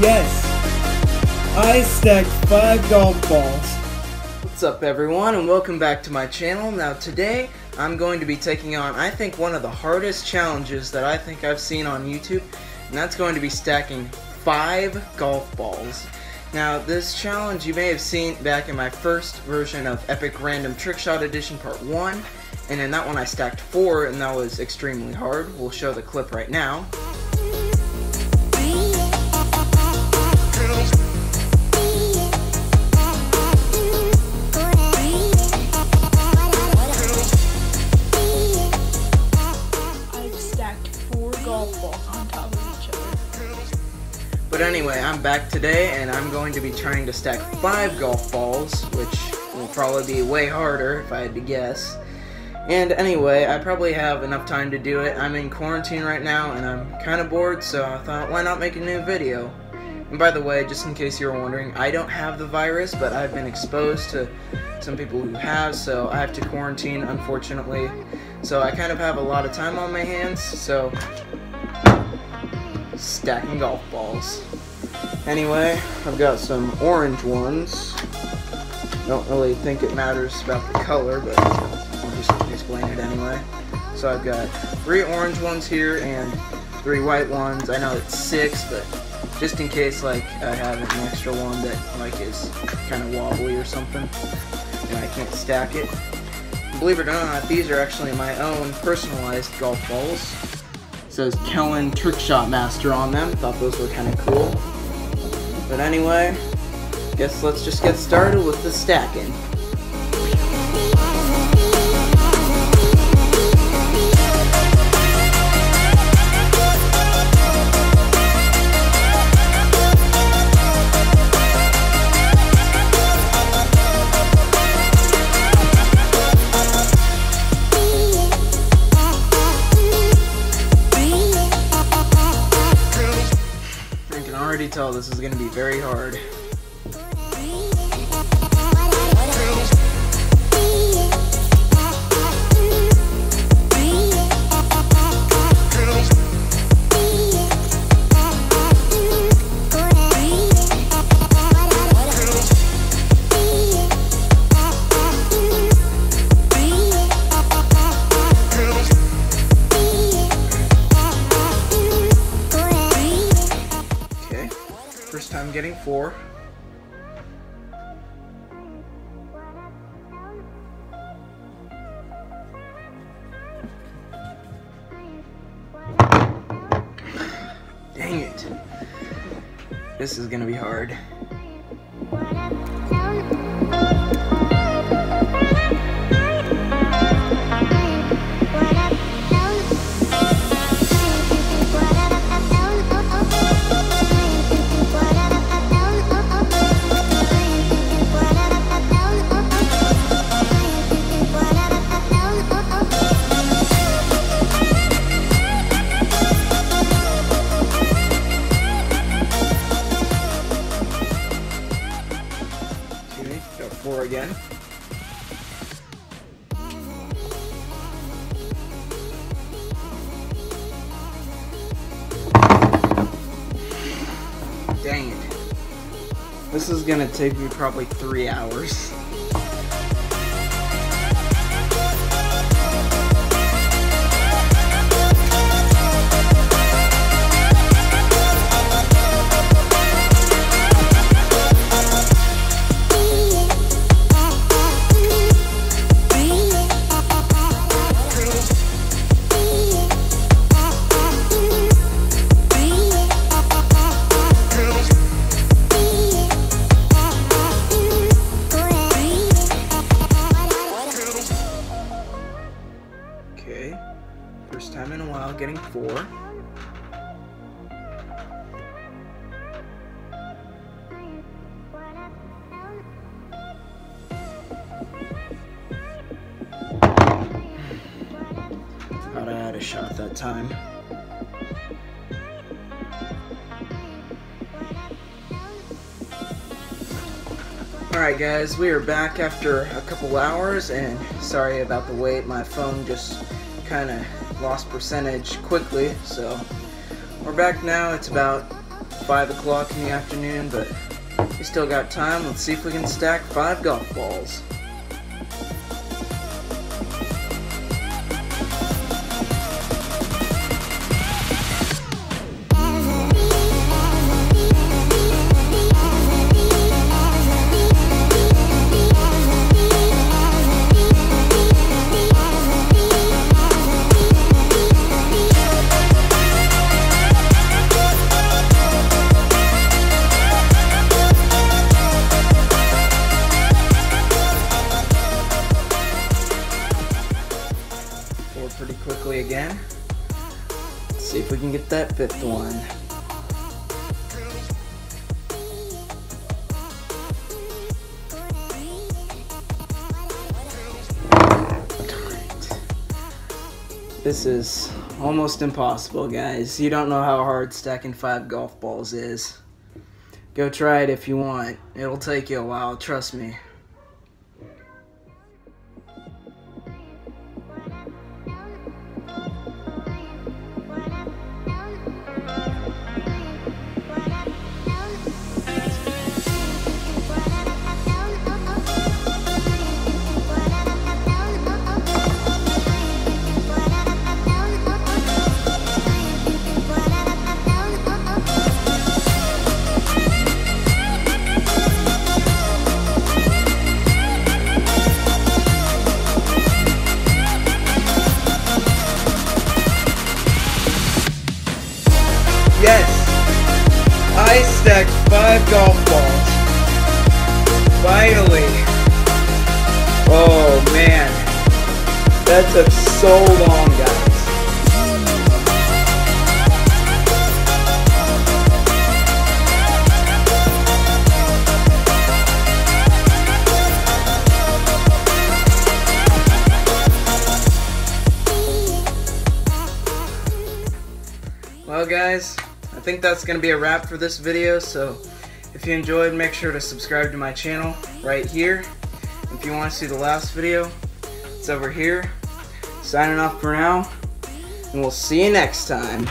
Yes! I stacked five golf balls. What's up everyone and welcome back to my channel. Now today I'm going to be taking on I think one of the hardest challenges that I think I've seen on YouTube and that's going to be stacking five golf balls. Now this challenge you may have seen back in my first version of Epic Random Trick Shot Edition Part 1 and in that one I stacked four and that was extremely hard. We'll show the clip right now. But anyway, I'm back today and I'm going to be trying to stack five golf balls, which will probably be way harder if I had to guess. And anyway, I probably have enough time to do it. I'm in quarantine right now and I'm kind of bored, so I thought, why not make a new video? And by the way, just in case you were wondering, I don't have the virus, but I've been exposed to some people who have, so I have to quarantine, unfortunately. So I kind of have a lot of time on my hands, so stacking golf balls. Anyway, I've got some orange ones. Don't really think it matters about the color, but I'll just explain it anyway. So I've got three orange ones here and three white ones. I know it's six, but just in case like I have an extra one that like is kind of wobbly or something and I can't stack it. Believe it or not, these are actually my own personalized golf balls says Kellan Trick Shot Master on them. Thought those were kind of cool. But anyway, guess let's just get started with the stacking. Already tell this is going to be very hard. Time getting four. Dang it. This is gonna be hard. This is gonna take me probably three hours. Okay, first time in a while getting four. Thought I had a shot that time. Alright guys, we are back after a couple hours and sorry about the wait, my phone just kind of lost percentage quickly, so we're back now, it's about 5 o'clock in the afternoon, but we still got time. Let's see if we can stack 5 golf balls. Pretty quickly again. Let's see if we can get that fifth one. This is almost impossible, guys. You don't know how hard stacking five golf balls is. Go try it if you want. It'll take you a while, trust me. Five golf balls. Finally. Oh man. That took so long, guys. Well guys, I think that's going to be a wrap for this video, so if you enjoyed, make sure to subscribe to my channel right here. If you want to see the last video, it's over here. Signing off for now, and we'll see you next time.